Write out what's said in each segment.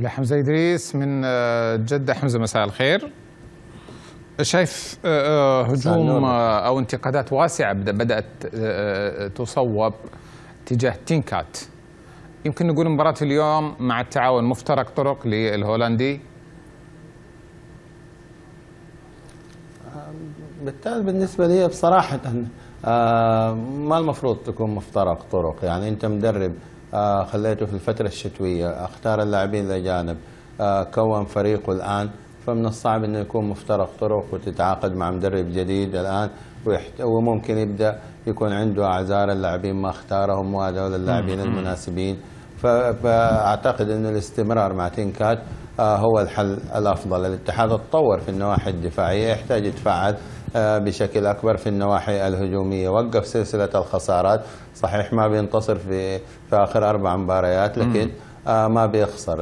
لحمزة إدريس من آه، جدة حمزة مساء الخير. شايف آه، آه، هجوم أو انتقادات واسعة بد- بدأت تصوب تجاه تينكات. يمكن نقول مباراة اليوم مع التعاون مفترق طرق للهولندي؟ بالتالي بالنسبة لي بصراحة آه، ما المفروض تكون مفترق طرق. يعني أنت مدرب خليته في الفترة الشتوية أختار اللاعبين الأجانب آه، كون فريقه الآن فمن الصعب أنه يكون مفترق طرق وتتعاقد مع مدرب جديد الآن ويحت- وممكن يبدأ يكون عنده أعذار اللاعبين ما اختارهم وهذول اللاعبين المناسبين. ف- فأعتقد أن الاستمرار مع تنكات آه، هو الحل الأفضل، الاتحاد اتطور في النواحي الدفاعية يحتاج يتفاعل آه، بشكل أكبر في النواحي الهجومية، وقف سلسلة الخسارات، صحيح ما بينتصر في في آخر أربع مباريات لكن آه، ما بيخسر،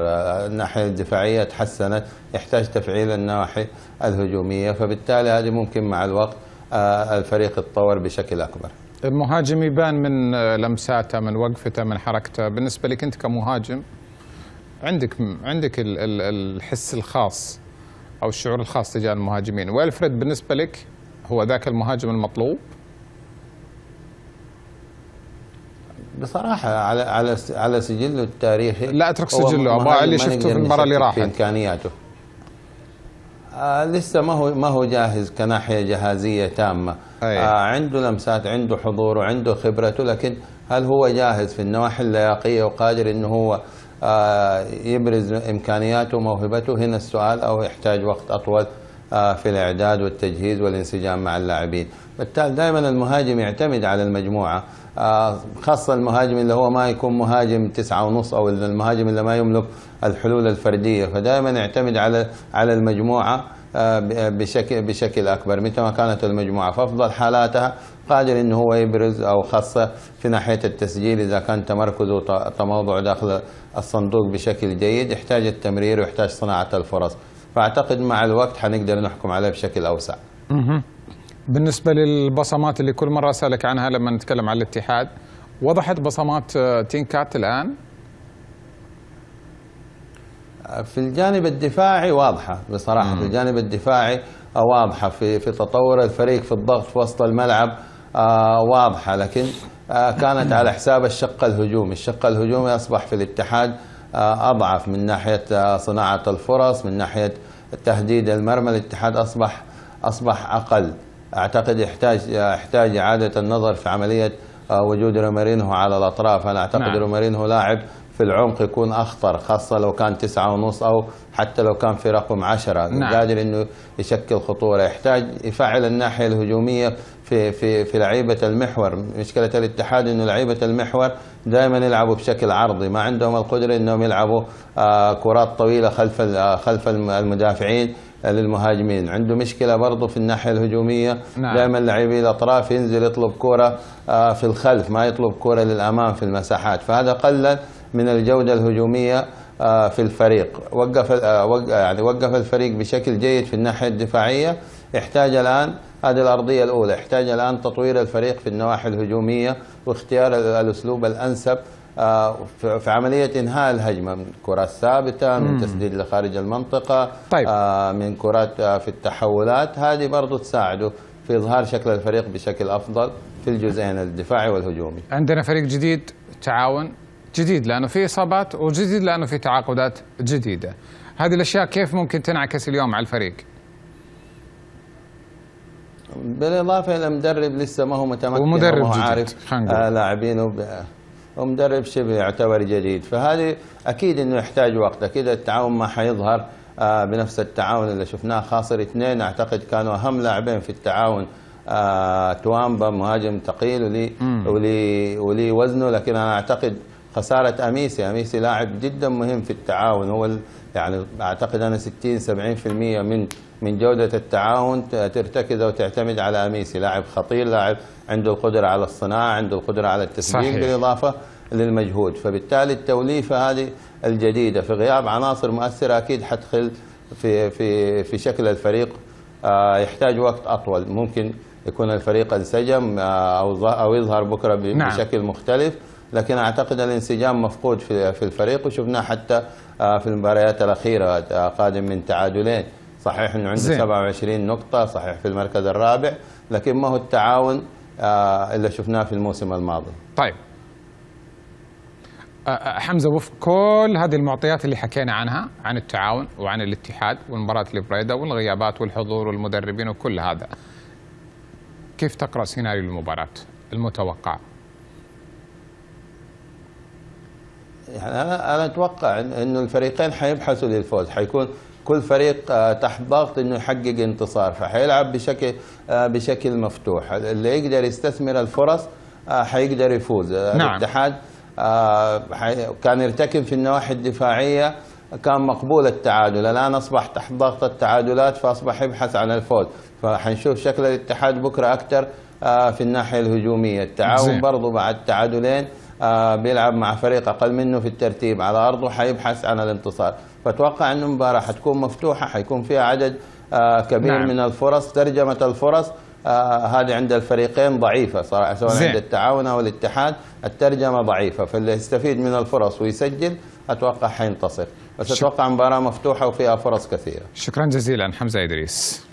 الناحية الدفاعية تحسنت، يحتاج تفعيل النواحي الهجومية، فبالتالي هذه ممكن مع الوقت الفريق يتطور بشكل أكبر. المهاجم يبان من آه، لمساته من وقفته من حركته. بالنسبة لك أنت كمهاجم عندك عندك ال- ال- الحس الخاص أو الشعور الخاص تجاه المهاجمين. وألفريد بالنسبة لك هو ذاك المهاجم المطلوب؟ بصراحة على على على سجله التاريخي لا أترك هو سجله، أبغى اللي شفته في المباراة اللي راحت. في إمكانياته. آه لسه ما هو ما هو جاهز كناحية جهازية تامة. أي. آه عنده لمسات عنده حضور وعنده خبرته لكن هل هو جاهز في النواحي اللياقية وقادر إنه هو آه يبرز إمكانياته وموهبته؟ هنا السؤال أو يحتاج وقت أطول. في الإعداد والتجهيز والانسجام مع اللاعبين. بالتالي دائما المهاجم يعتمد على المجموعة. آه خاصة المهاجم اللي هو ما يكون مهاجم تسعة ونص أو المهاجم اللي ما يملك الحلول الفردية. فدائما يعتمد على على المجموعة آه، بشكل بشكل أكبر. متى ما كانت المجموعة. في افضل حالاتها قادر إنه هو يبرز أو خاصة في ناحية التسجيل. إذا كان تمركزه وت- تموضعه داخل الصندوق بشكل جيد يحتاج التمرير ويحتاج صناعة الفرص. فأعتقد مع الوقت حنقدر نحكم عليه بشكل أوسع. بالنسبة للبصمات اللي كل مرة أسألك عنها لما نتكلم عن الاتحاد وضحت بصمات آه، تينكات الآن؟ في الجانب الدفاعي واضحة بصراحة في الجانب الدفاعي واضحة. في في تطور الفريق في الضغط في وسط الملعب آه، واضحة. لكن آه، كانت على حساب الشق الهجومي، الشق الهجومي أصبح في الاتحاد آه، أضعف من ناحية آه، صناعة الفرص، من ناحية تهديد المرمى، الاتحاد أصبح أصبح أقل. أعتقد يحتاج يحتاج إعادة النظر في عملية آه، وجود رومارينهو على الأطراف، أنا أعتقد نعم. رومارينهو لاعب في العمق يكون أخطر خاصة لو كان تسعة ونص أو حتى لو كان في رقم عشرة. نعم. قادر إنه يشكل خطورة. يحتاج يفعل الناحية الهجومية في في في لعيبة المحور. مشكلة الاتحاد إنه لعيبة المحور دائما يلعبوا بشكل عرضي. ما عندهم القدرة إنهم يلعبوا آه كرات طويلة خلف آه، خلف الم- المدافعين للمهاجمين. عنده مشكلة برضه في الناحية الهجومية. نعم. دائما لاعبي الأطراف ينزل يطلب كرة آه، في الخلف ما يطلب كرة للأمام في المساحات. فهذا قلل من الجودة الهجومية آه، في الفريق. وقف آه، يعني وقف الفريق بشكل جيد في الناحية الدفاعية. يحتاج الآن هذه الأرضية الأولى يحتاج الآن تطوير الفريق في النواحي الهجومية واختيار ال- الأسلوب الأنسب آه، في عملية إنهاء الهجمة. من كرات ثابتة من تسديد لخارج المنطقة طيب. من كرات في التحولات. هذه برضو تساعده في إظهار شكل الفريق بشكل أفضل في الجزئين الدفاعي والهجومي. عندنا فريق جديد تعاون. جديد لأنه في إصابات وجديد لأنه في تعاقدات جديدة. هذه الأشياء كيف ممكن تنعكس اليوم على الفريق؟ بالإضافة إلى مدرب لسه ما هو متمكن ومدرب هو عارف. آه لاعبينه. ب- ومدرب شبه يعتبر جديد. فهذه أكيد إنه يحتاج وقت. أكيد التعاون ما حيظهر آه بنفس التعاون اللي شفناه. خاصر اثنين أعتقد كانوا أهم لاعبين في التعاون آه توامبا مهاجم ثقيل ولي ولي ولي وزنه. لكن أنا أعتقد خساره أميسي. أميسي لاعب جدا مهم في التعاون. هو يعني أعتقد أنا 60 70% من من جودة التعاون ت- ترتكز وتعتمد على أميسي. لاعب خطير لاعب عنده القدرة على الصناعة عنده القدرة على التسجيل. بالإضافة للمجهود. فبالتالي التوليفة هذه الجديدة في غياب عناصر مؤثرة أكيد حتدخل في في في شكل الفريق آه، يحتاج وقت أطول. ممكن يكون الفريق انسجم آه، أو أو يظهر بكرة نعم. بشكل مختلف. لكن أعتقد الانسجام مفقود في في الفريق وشفناه حتى آه، في المباريات الأخيرة آه، قادم من تعادلين. صحيح إنه عنده زين. 27 نقطة صحيح في المركز الرابع لكن ما هو التعاون آه، اللي شفناه في الموسم الماضي. طيب. حمزة وفق كل هذه المعطيات اللي حكينا عنها عن التعاون وعن الاتحاد والمباراة البريده والغيابات والحضور والمدربين وكل هذا كيف تقرأ سيناريو المباراة المتوقع؟ يعني أنا أنا أتوقع انه الفريقين حيبحثوا للفوز. حيكون كل فريق آه، تحت ضغط إنه يحقق انتصار فحيلعب بشكل آه، بشكل مفتوح. اللي يقدر يستثمر الفرص آه، حيقدر يفوز. نعم. الاتحاد كان يرتكب في النواحي الدفاعية كان مقبول التعادل. الآن أصبح تحت ضغط التعادلات فأصبح يبحث عن الفوز. فحنشوف شكل الاتحاد بكرة أكثر في الناحية الهجومية. التعاون. برضه بعد تعادلين بيلعب مع فريق أقل منه في الترتيب على أرضه حيبحث عن الانتصار. فأتوقع انه المباراه حتكون مفتوحة حيكون فيها عدد آه، كبير نعم. من الفرص ترجمة الفرص. آه، هذه عند الفريقين ضعيفة صراحة سواء زين. عند التعاون أو الاتحاد الترجمة ضعيفة. فاللي يستفيد من الفرص ويسجل أتوقع حينتصر. بس أتوقع مباراة مفتوحة وفيها فرص كثيرة. شكرا جزيلا حمزة إدريس.